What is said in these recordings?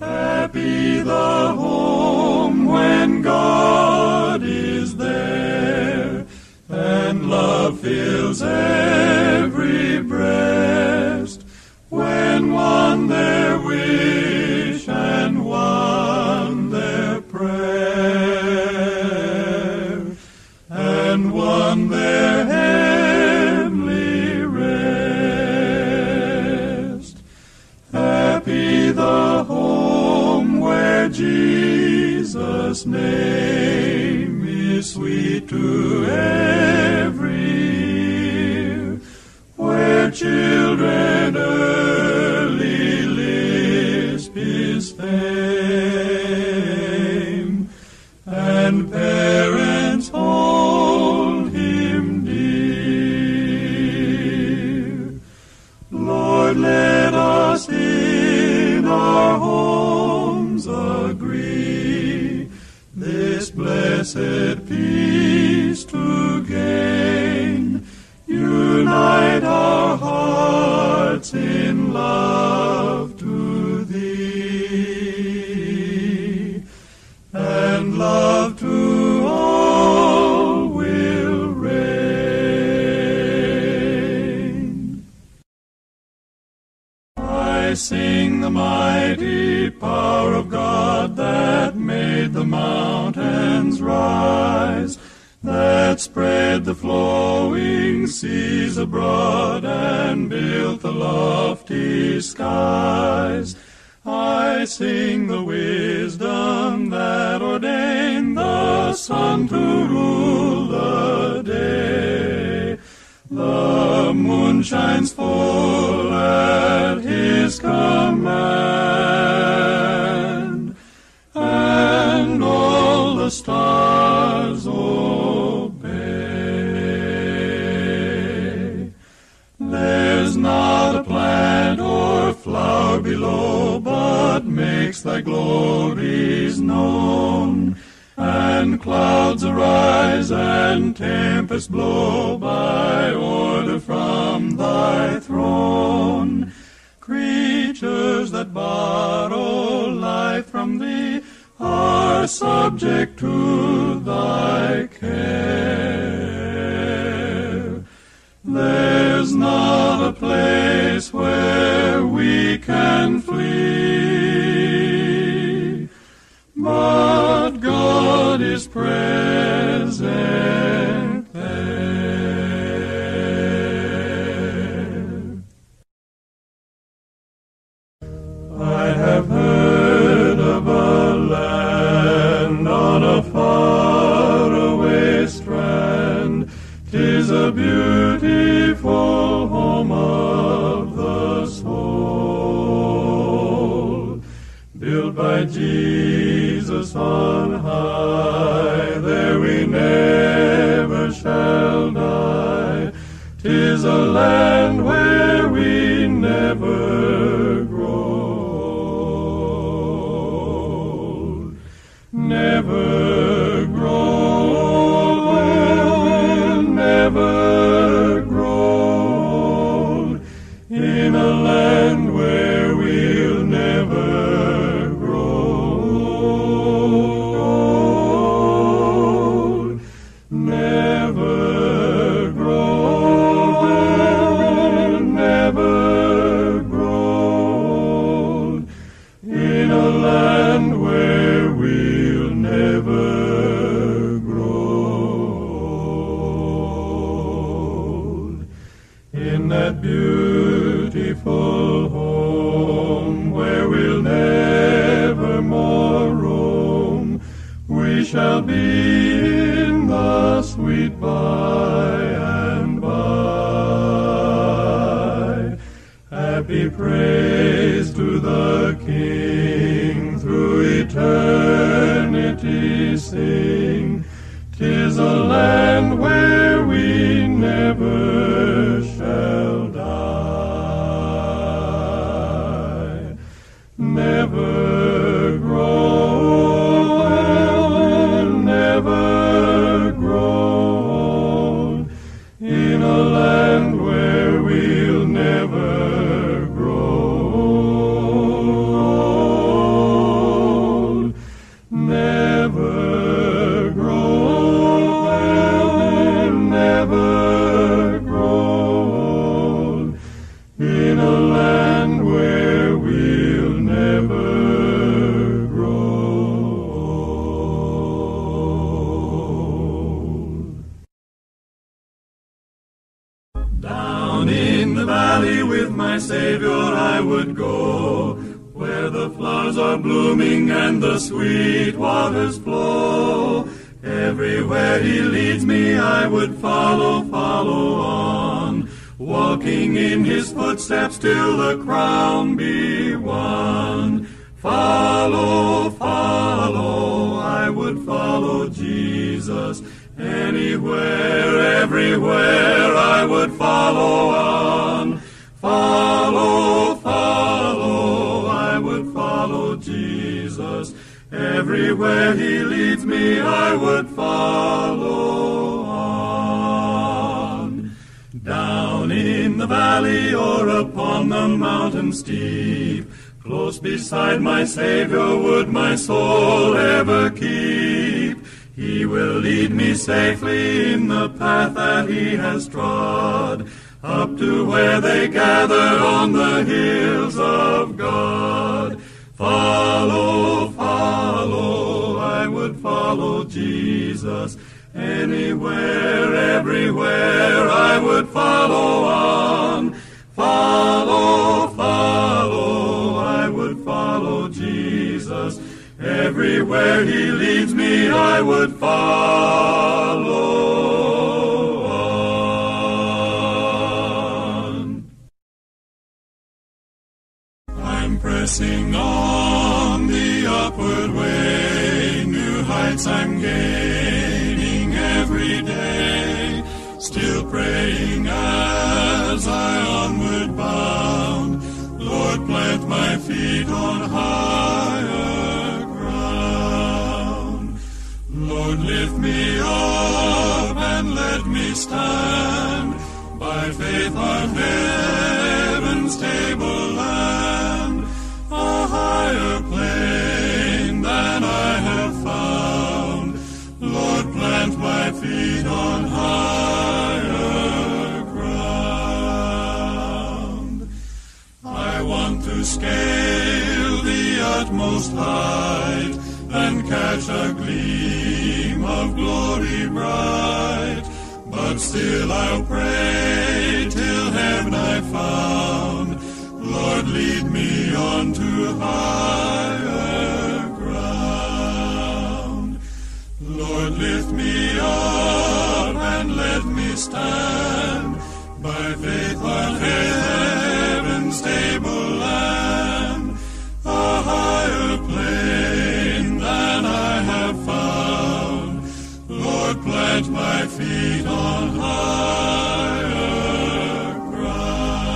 Happy the home when God is there and love fills every breast. When one their wish and one their prayer and one their heavenly rest. Happy the Jesus' name is sweet to every ear, where children early lisp his fame, blessed peace to mountains rise, that spread the flowing seas abroad and built the lofty skies. I sing the wisdom that ordained the sun to rule the day. The moon shines full at his command, stars obey. There's not a plant or flower below, but makes thy glories known. And clouds arise and tempests blow by order from thy throne. Creatures that borrow life from thee are subject to thy care. There's not a place where we can flee, but God is present Jesus on high. Shall be in the sweet by and by. Happy praise to the King through eternity sing. Tis a land Down in the valley with my Savior I would go, where the flowers are blooming and the sweet waters flow. Everywhere he leads me I would follow, follow on, walking in his footsteps till the crown be won. Follow, follow, I would follow Jesus. Anywhere, everywhere, I would follow on. Follow, follow, I would follow Jesus. Everywhere he leads me, I would follow on. Down in the valley or upon the mountain steep, Close beside my Savior would my soul ever keep. He will lead me safely in the path that he has trod, up to where they gather on the hills of God. Follow, follow, I would follow Jesus. Anywhere, upward way, new heights I'm gaining every day, still praying as I onward bound. Lord, plant my feet on higher ground. Lord, lift me up and let me stand by faith on heaven's tableland, a higher plane scale the utmost height and catch a gleam of glory bright. But still I'll pray till heaven I found. Lord, lead me on to higher ground. Lord, lift me up and let me stand by faith on Plant my feet on higher ground.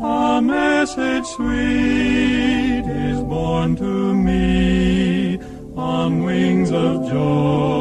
A message sweet is born to me on wings of joy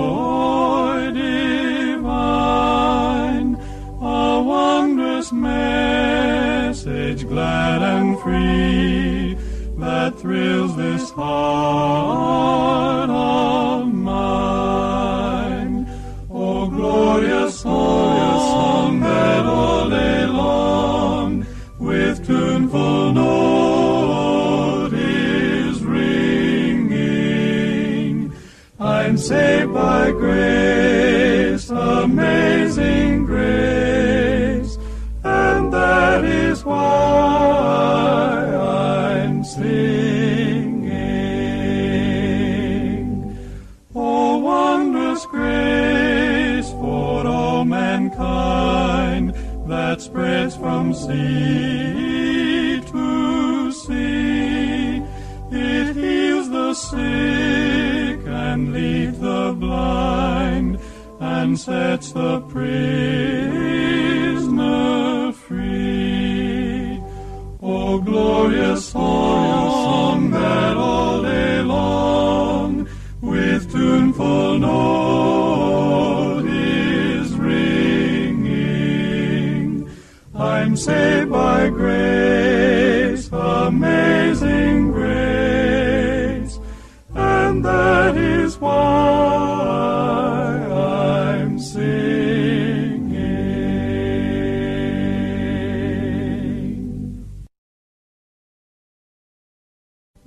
glorious song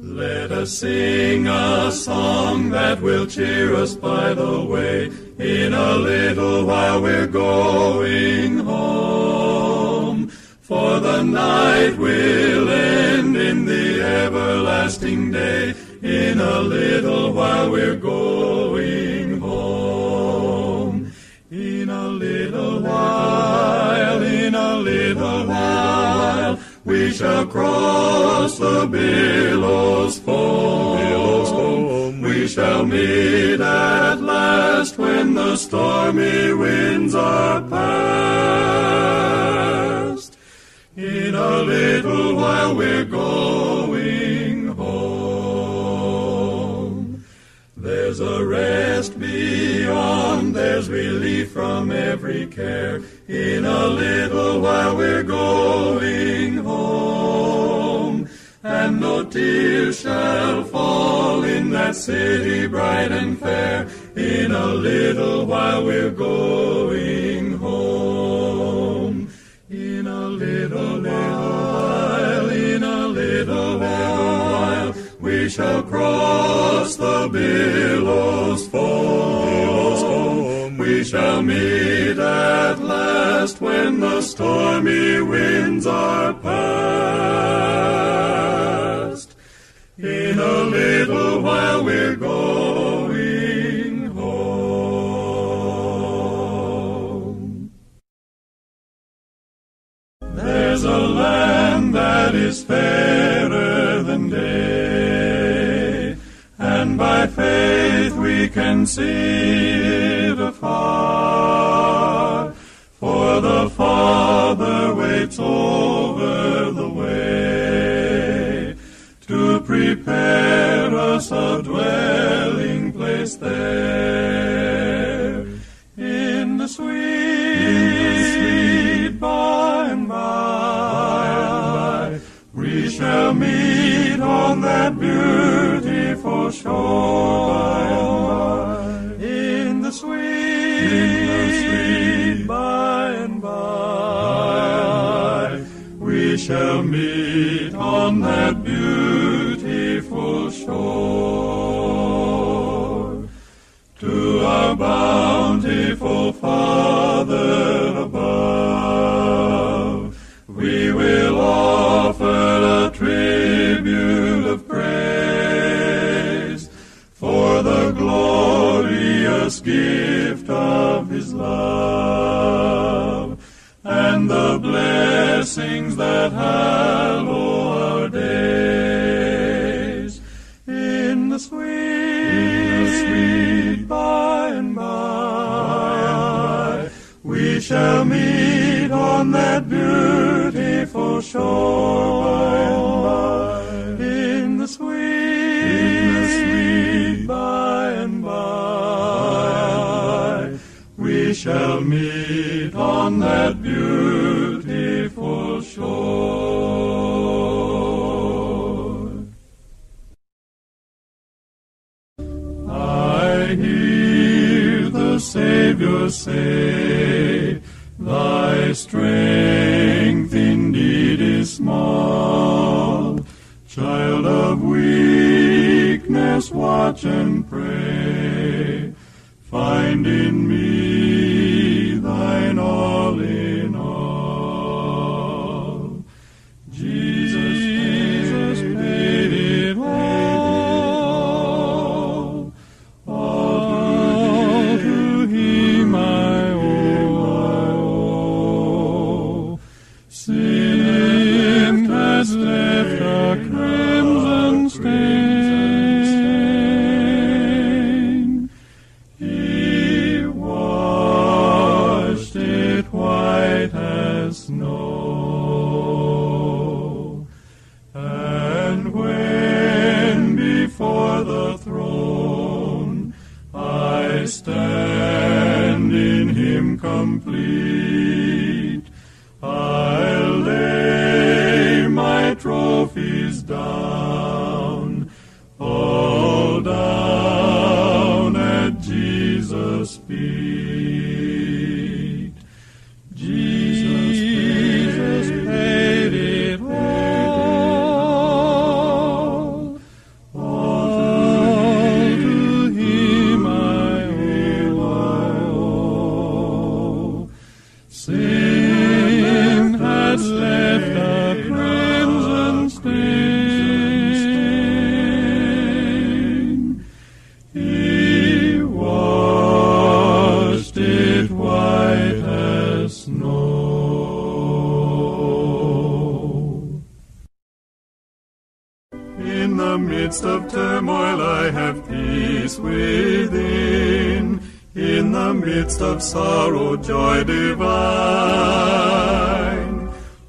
Let us sing a song that will cheer us by the way. In a little while we're going home. For the night will end in the everlasting day. In a little while we're going home. In a little while, in a little while, we shall cross the billows foam. Billows foam. We shall meet at last when the stormy winds are past. In a little while we're going There's a rest beyond, there's relief from every care. In a little while we're going home. And no tears shall fall in that city bright and fair. In a little while we're going home. In a little while, in a little while, we shall cross the billows foam. We shall meet at last when the stormy winds are past. In a little while we're going home. There's a land that is fairer and by faith we can see it afar. For the Father waits over the way to prepare us a dwelling place there. In the sweet, sweet by and by, we shall meet on that beautiful shore by. Shall meet on that beautiful shore. I hear the Savior say, Thy strength indeed is small. Child of weakness, watch and pray. Find in me complete, midst of turmoil I have peace within. In the midst of sorrow, joy divine.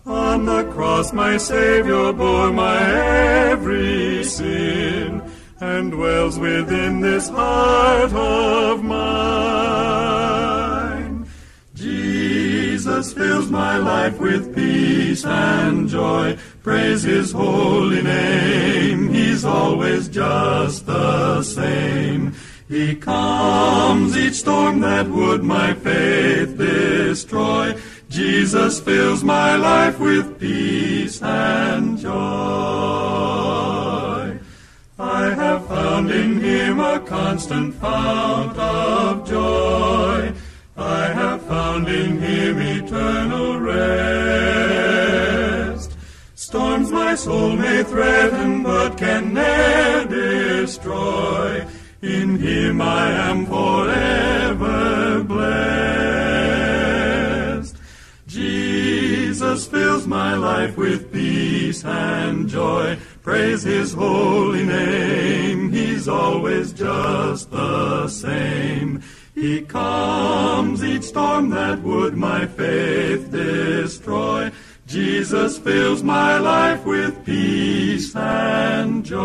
On the cross my Savior bore my every sin, and dwells within this heart of mine. Jesus fills my life with peace and joy. Praise his holy name. Always just the same. He calms each storm that would my faith destroy. Jesus fills my life with peace and joy. I have found in him a constant fount of joy. I have found in him eternal rest. My soul may threaten, but can ne'er destroy. In him I am forever blessed. Jesus fills my life with peace and joy. Praise his holy name. He's always just the same. He calms each storm that would my faith destroy. Jesus fills my life with peace and joy.